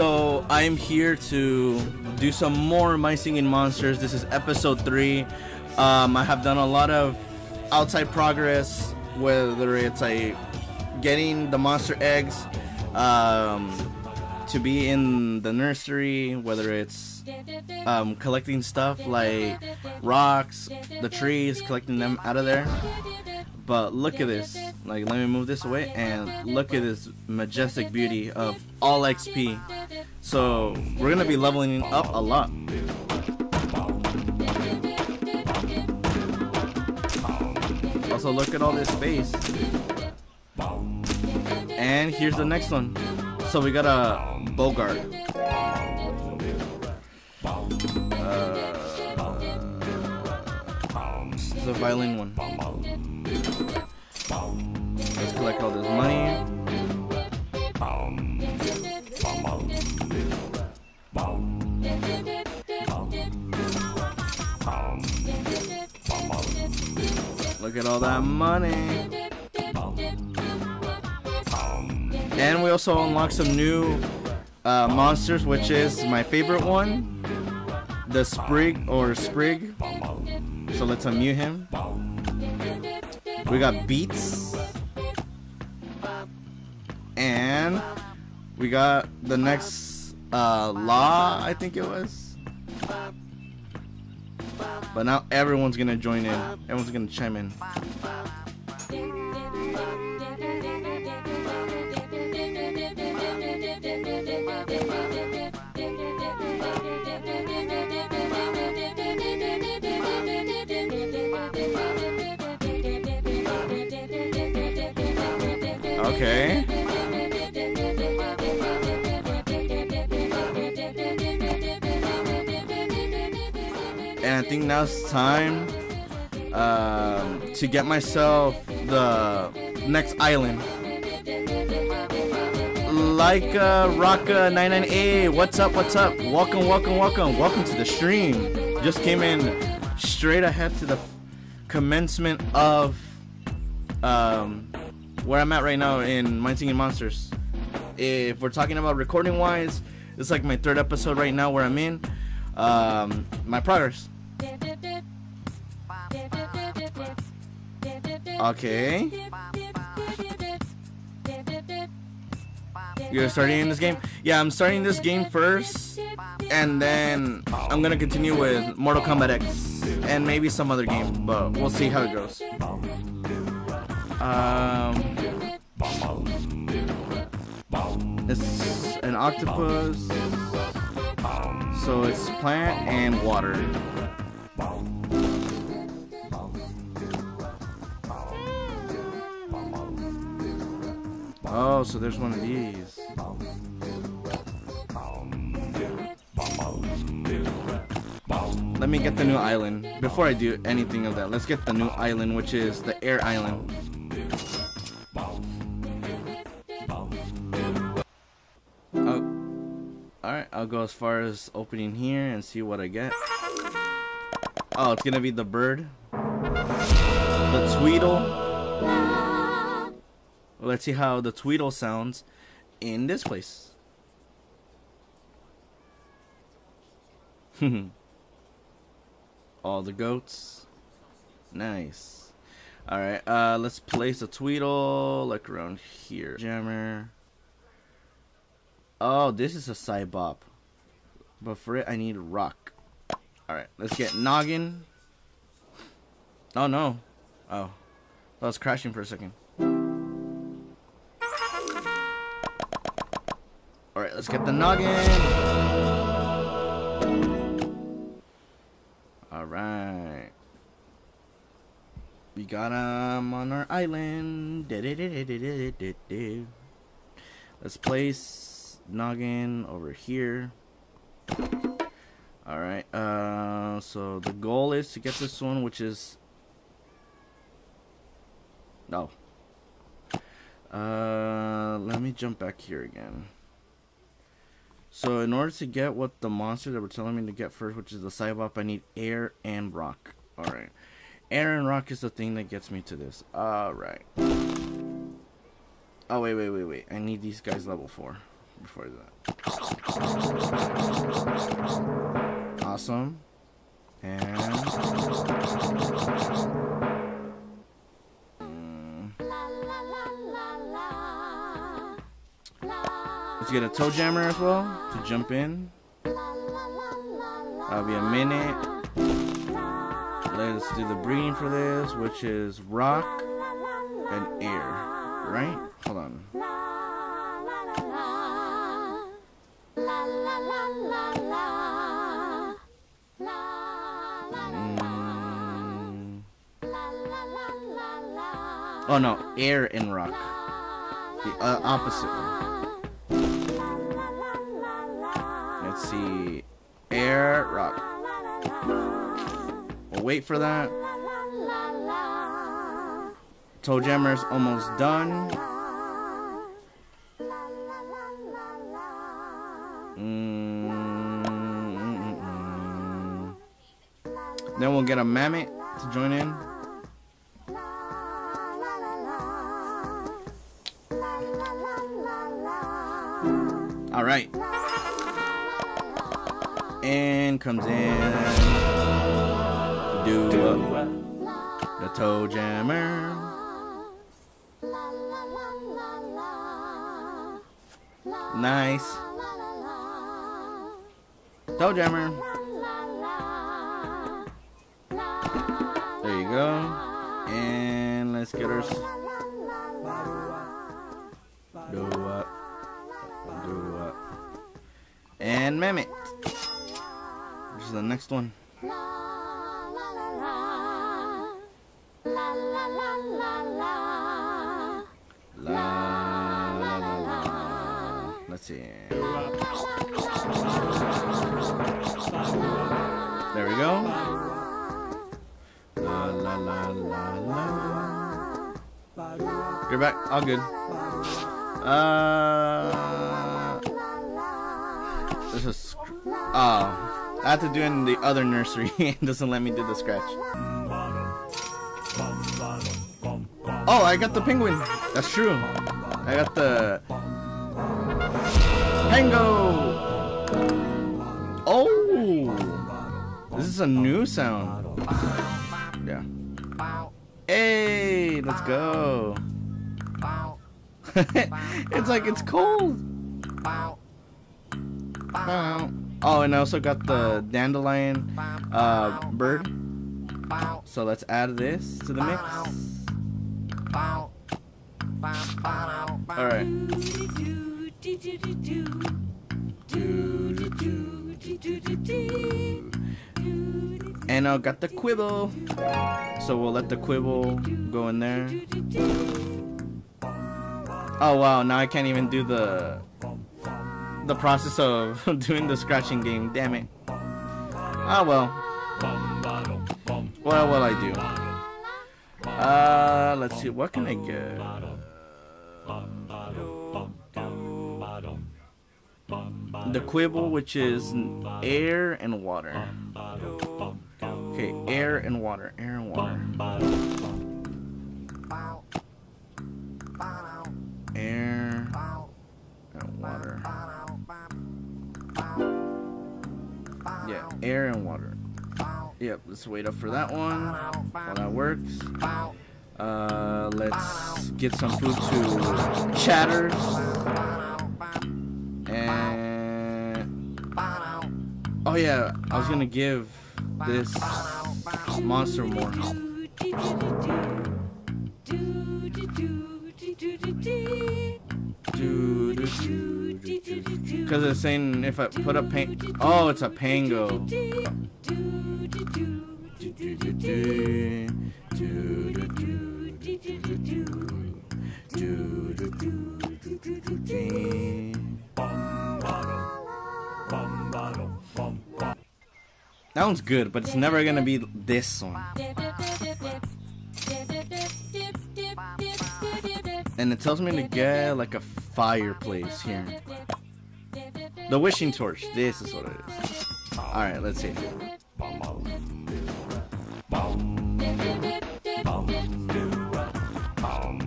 So I'm here to do some more My Singing Monsters. This is episode three. Um, I have done a lot of outside progress, whether it's like getting the monster eggs um, to be in the nursery, whether it's um, collecting stuff like rocks, the trees, collecting them out of there. But look at this. Like, let me move this away and look at this majestic beauty of all XP. So, we're gonna be leveling up a lot. Also, look at all this space. And here's the next one. So, we got a Bowgart. Uh, a violin one. Let's collect all this money. Look at all that money. And we also unlocked some new uh, monsters, which is my favorite one, the Sprig or Sprig. So let's unmute him. We got Beats. And we got the next uh, Law, I think it was. But now everyone's gonna join in. Everyone's gonna chime in. Okay. And I think now it's time um, to get myself the next island. Like uh, Rocka 99A, what's up? What's up? Welcome, welcome, welcome, welcome to the stream. Just came in straight ahead to the commencement of um, where I'm at right now in Mind Singing Monsters. If we're talking about recording wise, it's like my third episode right now where I'm in. Um, my progress. Okay. You're starting in this game? Yeah, I'm starting this game first, and then I'm gonna continue with Mortal Kombat X and maybe some other game, but we'll see how it goes. Um, it's an octopus, so it's plant and water. Oh, so there's one of these. Let me get the new island. Before I do anything of that, let's get the new island, which is the air island. I'll go as far as opening here and see what I get. Oh, it's gonna be the bird. The Tweedle. Let's see how the Tweedle sounds in this place. All the goats. Nice. Alright, uh, let's place a Tweedle, like around here. Jammer. Oh, this is a Cybop. But for it, I need rock. Alright, let's get Noggin. Oh, no. Oh. I was crashing for a second. Alright, let's get the Noggin. Alright. We got him on our island. Let's place Noggin over here. Alright, uh, so the goal is to get this one, which is... No. Uh, let me jump back here again. So in order to get what the monster that we're telling me to get first, which is the Cybop, I need air and rock. Alright. Air and rock is the thing that gets me to this. Alright. Oh, wait, wait, wait, wait. I need these guys level 4. Before that. Awesome. And mm, let's get a toe jammer as well to jump in. That'll be a minute. Let's do the breeding for this, which is rock and air, right? Hold on. Oh no, air and rock. The uh, opposite one. Let's see. Air, rock. We'll wait for that. Toe Jammer's almost done. Mm-mm-mm. Then we'll get a Mammott to join in. Comes in. Do the toe jammer. Nice. Toe jammer. There you go. And let's get her. This is the next one. La, la, la, la. Let's see. There we go. La la la la la. You're back. All good. Uh, this is. Oh, I have to do it in the other nursery. it doesn't let me do the scratch. Oh, I got the penguin. That's true. I got the Pango. Oh, this is a new sound. Yeah. Hey, let's go. it's like it's cold. Oh, and I also got the dandelion uh, bird. So let's add this to the mix. Alright. And I got the quibble. So we'll let the quibble go in there. Oh wow, now I can't even do the the process of doing the scratching game. Damn it. Ah well. What will I do? Uh, let's see. What can I get? The quibble, which is air and water. Okay, air and water. Air and water. Air and water. Yeah, air and water. Yep, let's wait up for that one while that works. Uh, let's get some food to Chatters. And oh yeah, I was gonna give this monster more. Because it's saying if I put a pang, oh, it's a pango. That one's good, but it's never gonna be this one. And it tells me to get like a fireplace here. The wishing torch. This is what it is. All right, let's see.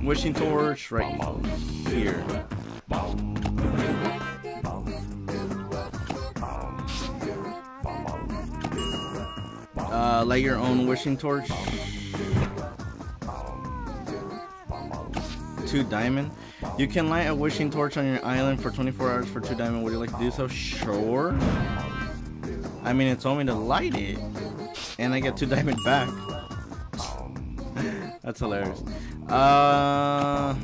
Wishing torch right here. Uh, light your own wishing torch. Two diamond. You can light a wishing torch on your island for 24 hours for two diamond. Would you like to do so? Sure. I mean, it told me to light it, and I get two diamond back. That's hilarious. Uh.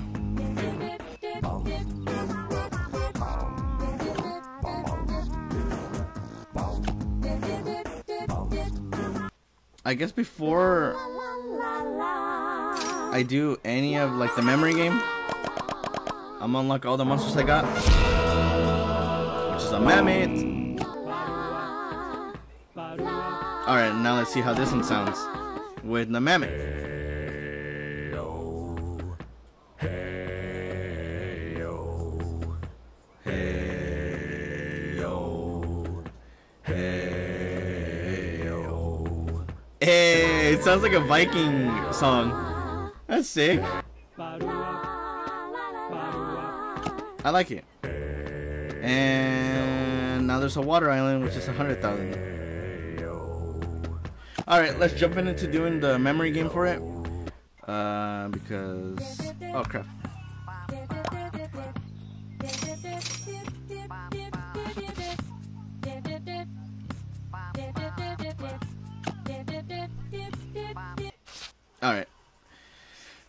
I guess before I do any of like the memory game, I'm unlock all the monsters I got, which is a Mammott. All right, now let's see how this one sounds with the Mammott. Hey, it sounds like a Viking song. That's sick. I like it. And now there's a water island, which is a hundred thousand. All right, let's jump into doing the memory game for it. Uh, because oh crap. All right.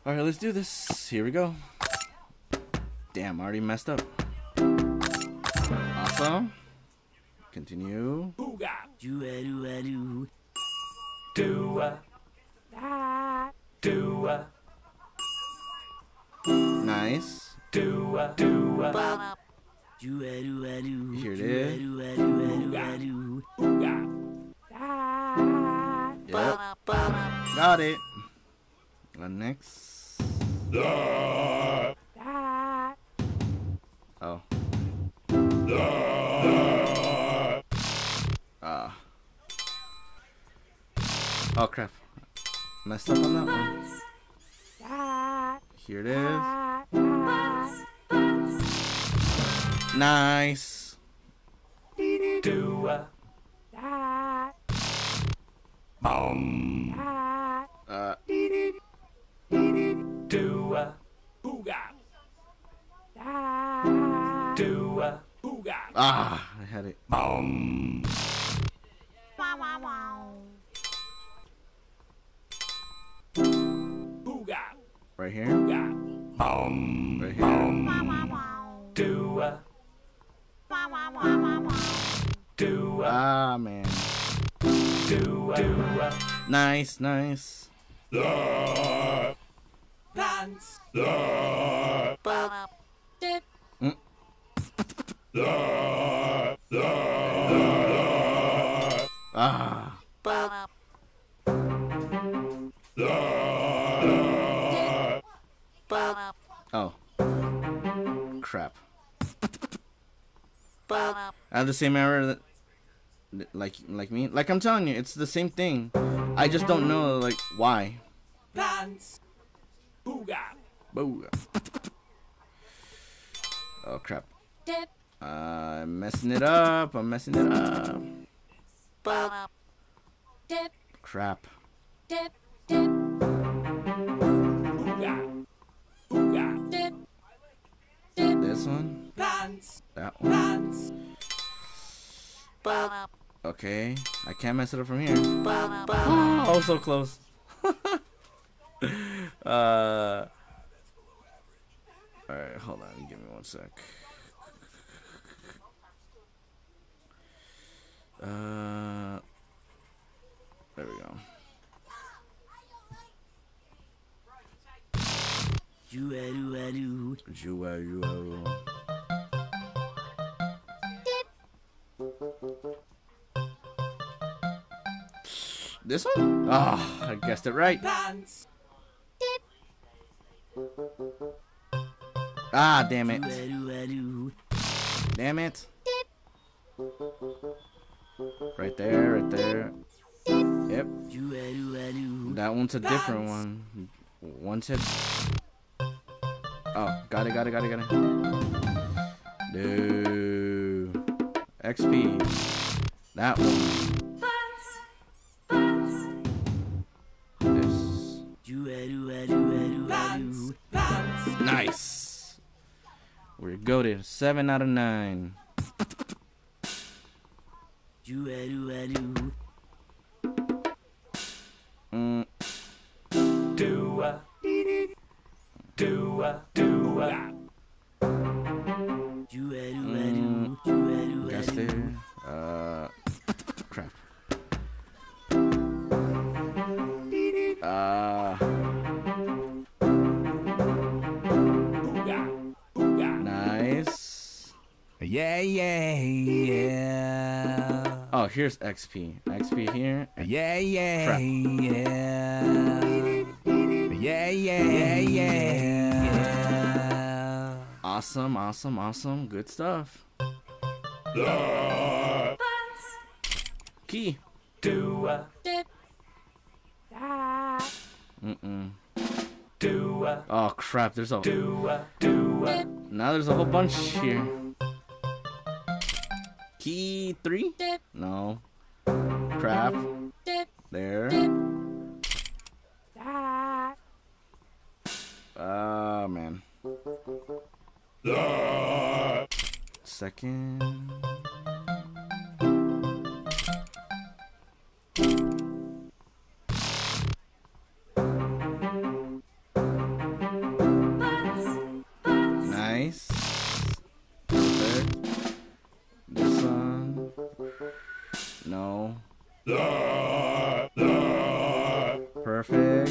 All right, let's do this. Here we go. Damn, I already messed up. Awesome. Continue. Nice. Here it is. Yep. Got it. And next. Ah. Oh crap. Messed up on that one. Here it is. Nice. Uh, ah, I had it. Bum. Who got right here. Boom. Right here. Ah, man. Do. Do. Nice, nice. Mm. Ah. Oh. Crap. I have the same error that like like me. Like I'm telling you, it's the same thing. I just don't know like why. Booga. Oh crap. I'm messing it up. I'm messing it up. Crap. This one. That one. Okay. I can't mess it up from here. Oh, so close. uh. Alright, hold on. Give me one sec. Uh. There we go. This one? Ah, I guessed it right. Ah, damn it. Damn it. Right there, right there. Yep. That one's a different one. One tip. Oh, got it, got it, got it, got it. No. XP. That one. This. Nice. We're goaded. Seven out of nine. Here's XP. XP here. yeah yeah Crap. yeah yeah yeah yeah Awesome, awesome, awesome. Good stuff. Key. do a Mm-mm. do a Oh crap, there's a do a do a now there's a whole bunch here. Key three? No. Crap. There. Oh man. Second. No. Perfect.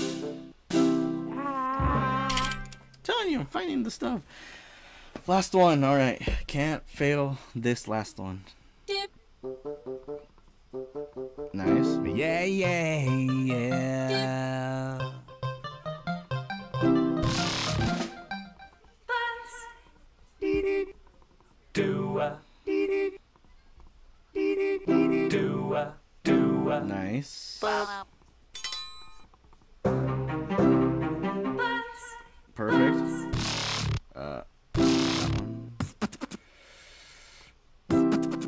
Ah. Telling you, I'm finding the stuff. Last one. All right. Can't fail this last one. Nice. yeah yeah yeah Nice. Perfect. Uh.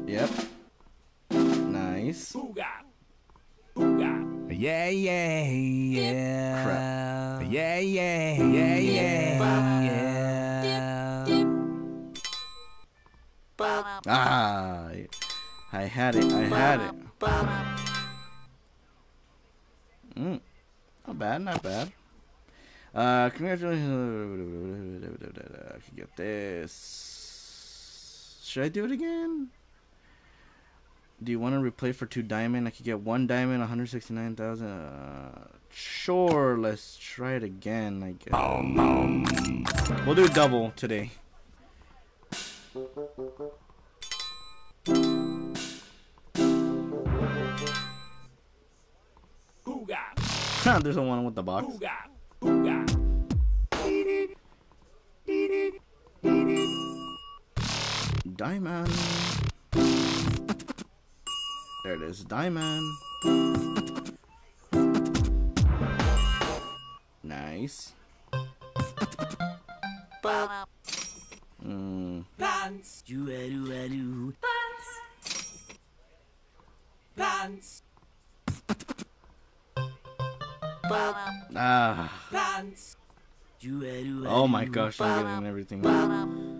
Yep. Nice. booga booga yeah yeah yeah Crap. yeah yeah yeah yeah yeah Ah, I- I had it. I Uh, congratulations. I can get this. Should I do it again? Do you want to replay for two diamond? I could get one diamond, 169,000. Uh, sure, let's try it again. I guess. We'll do a double today. There's a one with the box. Booga booga Diamond. There it is, diamond. Nice. Mm, Pants. Pants. Ah. Oh my gosh, I'm getting everything.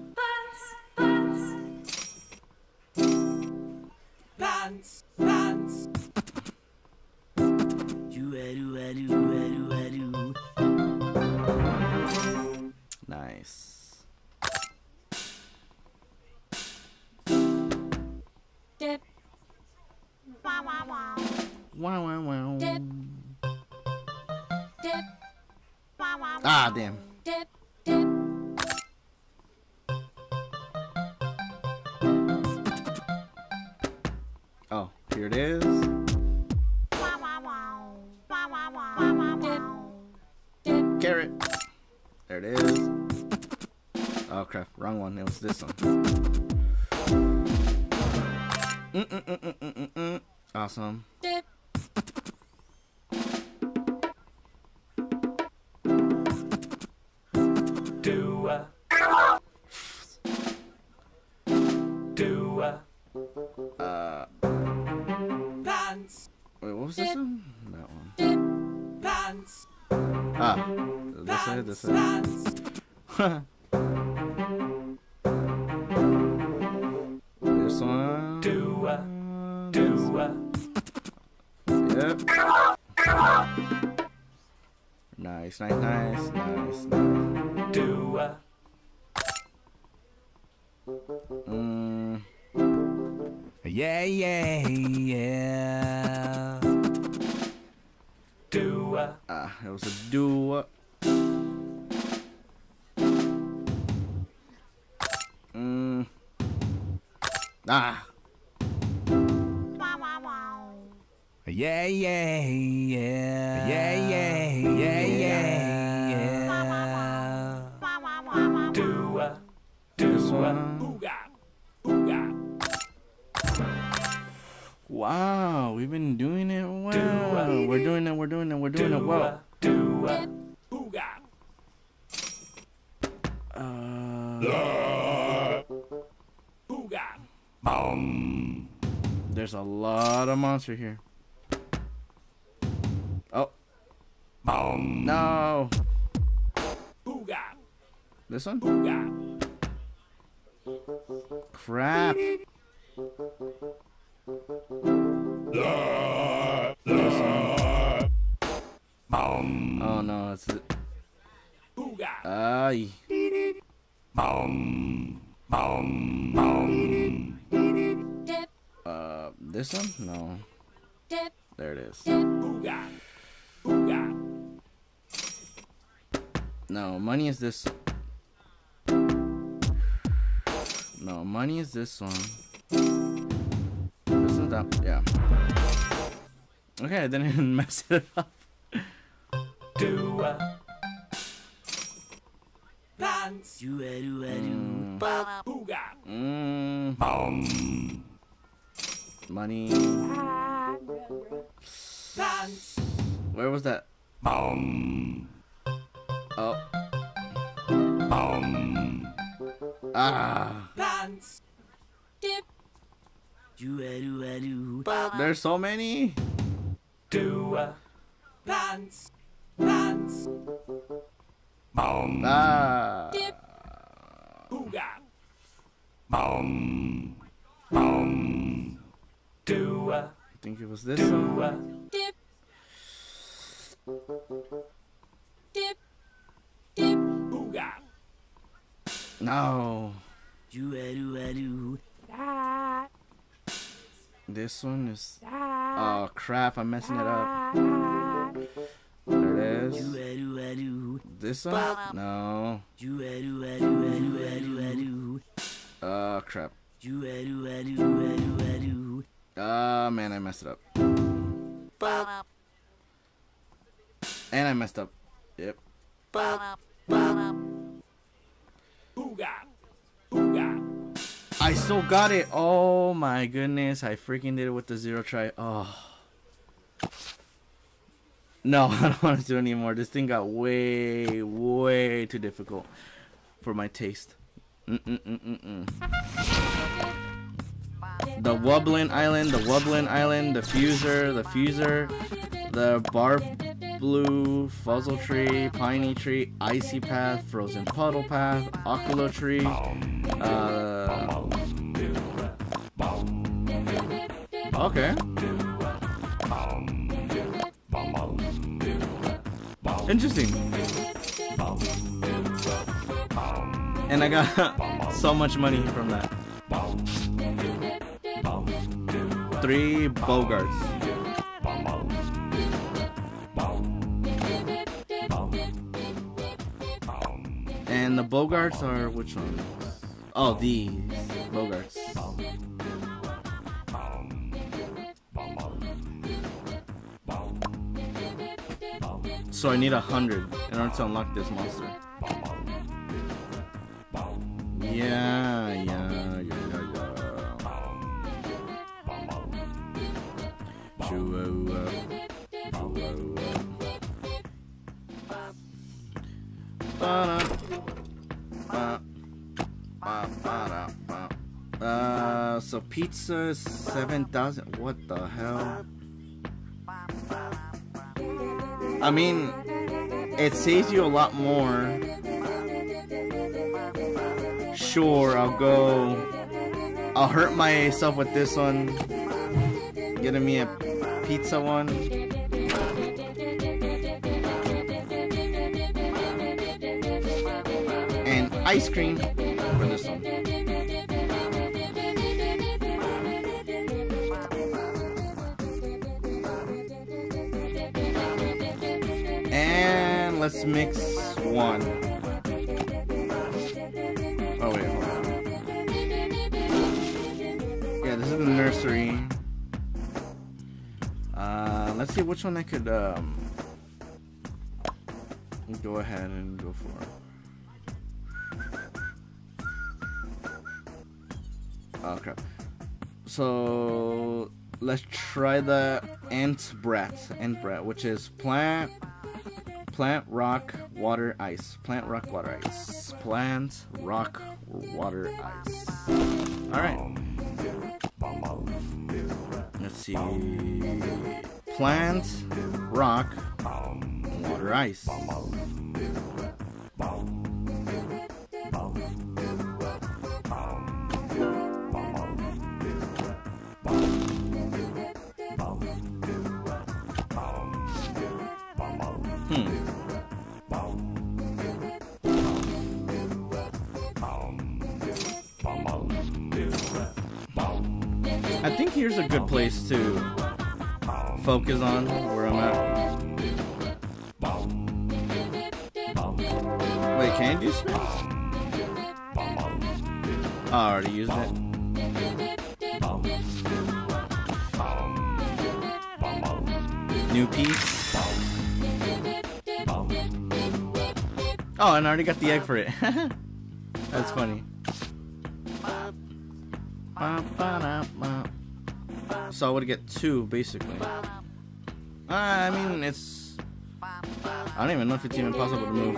Dip, Do a. Do a. Uh, Pants. wait, what was this one? That one. dip, Pants. Ah, this side, this side. Yep. Nice, nice, nice, nice, nice. do a, Mm, Yeah, yeah, yeah. do a, ah, it was a do. Do a, do a, booga, booga, Wow, we've been doing it well. Do, we're doing it, we're doing it, we're doing it well. do Uh, there's a lot of monster here. Oh. No. This one? booga, Crap. Oh no, it's it. Ay. dip, Uh, this one? No. There it is. No, money is this. No, money is this one. This is that. Yeah. Okay, I didn't mess it up. do a, dance, Mm, booga, mm, money. dance, Where was that? Oh. Ah. dance, dip, There's so many. do a, dance, dance, Ah. dip, booga, Boom, do a, I think it was this do one. a, dip, dip, No. This one is. Oh crap! I'm messing it up. There it is. This one? No. Oh crap. Ah man, I messed it up. And I messed up. Yep. I still got it. Oh my goodness. I freaking did it with the zero try. Oh. No, I don't want to do it anymore. This thing got way, way too difficult for my taste. Mm-mm-mm-mm-mm. The Wublin Island, the Wublin Island, the Fuzer, the Fuzer, the Barb Blue, Fuzzle Tree, Piney Tree, Icy Path, Frozen Puddle Path, Oculo Tree, uh, Okay. Interesting. And I got so much money from that. Three Bowgarts. And the Bowgarts are which ones? Oh, these Bowgarts. So I need a hundred in order to unlock this monster. Yeah, yeah, yeah, yeah, ba. Uh, so pizza is seven thousand. What the hell? I mean, it saves you a lot more. Sure, I'll go I'll hurt myself with this one. Getting me a pizza one. And ice cream let's mix one. Oh wait, hold on. Yeah, this is the nursery. Uh, let's see which one I could um go ahead and go for. Oh crap. So let's try the ant brat, Entbrat, which is plant, plant, rock, water, ice. Plant, rock, water, ice. Plant, rock, water, ice. All right. Let's see. Plant, rock, water, ice. Place to focus on where I'm at. Wait, can you do I already used it. New piece. Oh, and I already got the egg for it. That's funny. So I would get two, basically. I mean, it's... I don't even know if it's even possible to move.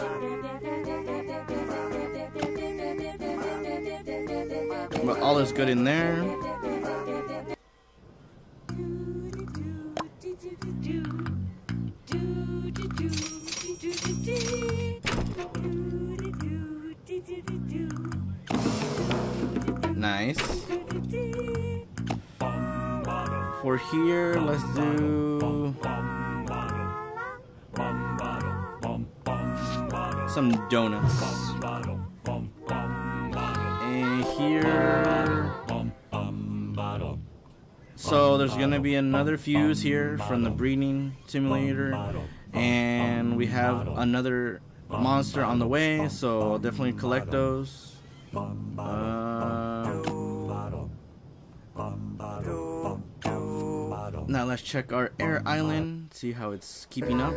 But all is good in there. For here, let's do some donuts. And here. So there's gonna be another fuse here from the breeding simulator, and we have another monster on the way. So I'll definitely collect those. Uh, now let's check our air island, see how it's keeping up.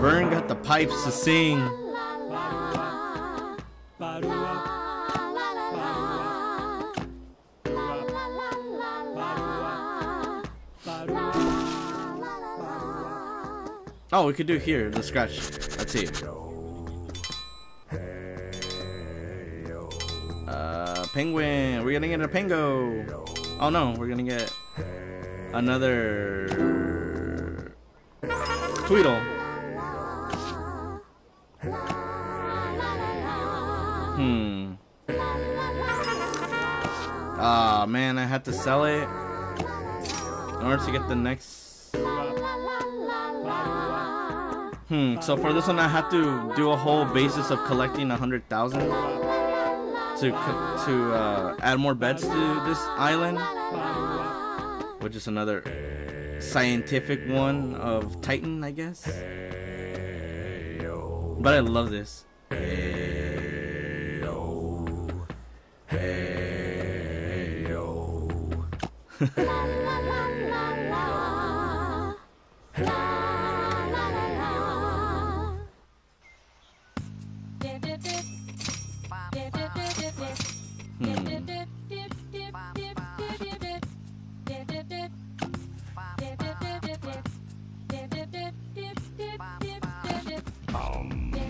Vern got the pipes to sing. Oh, we could do here, the scratch. Let's see. Uh, penguin. We're gonna get a Pango. Oh no, we're gonna get another Tweedle. Hmm. Ah, man, I had to sell it in order to get the next. Hmm. So for this one, I have to do a whole basis of collecting a hundred thousand to to uh, add more beds to this island, which is another scientific one of Titan, I guess. But I love this.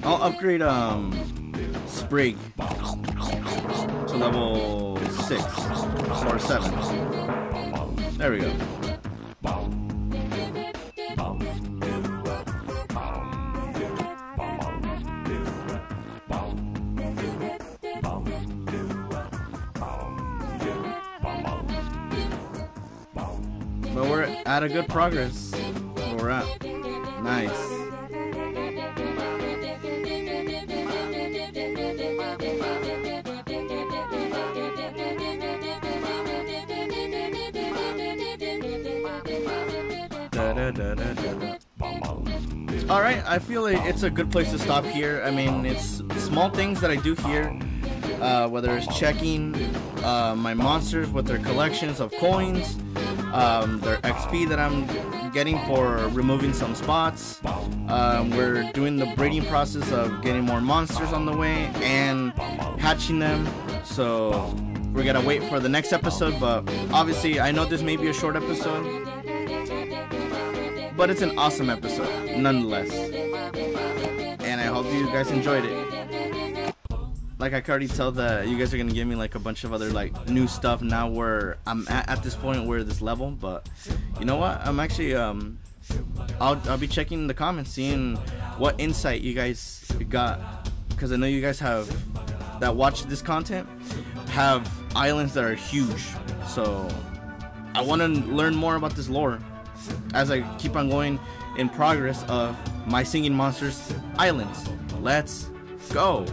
I'll upgrade um Sprig to level six or seven. There we go. A good progress. We're at. Nice. All right, I feel like it's a good place to stop here. I mean, it's small things that I do here, uh, whether it's checking uh, my monsters with their collections of coins, um, their XP that I'm getting for removing some spots. Um, we're doing the breeding process of getting more monsters on the way and hatching them. So we're gonna wait for the next episode, but obviously I know this may be a short episode, but it's an awesome episode nonetheless. And I hope you guys enjoyed it. Like I can already tell that you guys are gonna give me like a bunch of other like new stuff now where I'm at, at this point where this level. But you know what? I'm actually um I'll I'll be checking the comments, seeing what insight you guys got, because I know you guys have that watch this content have islands that are huge. So I want to learn more about this lore as I keep on going in progress of my singing monsters islands. Let's go.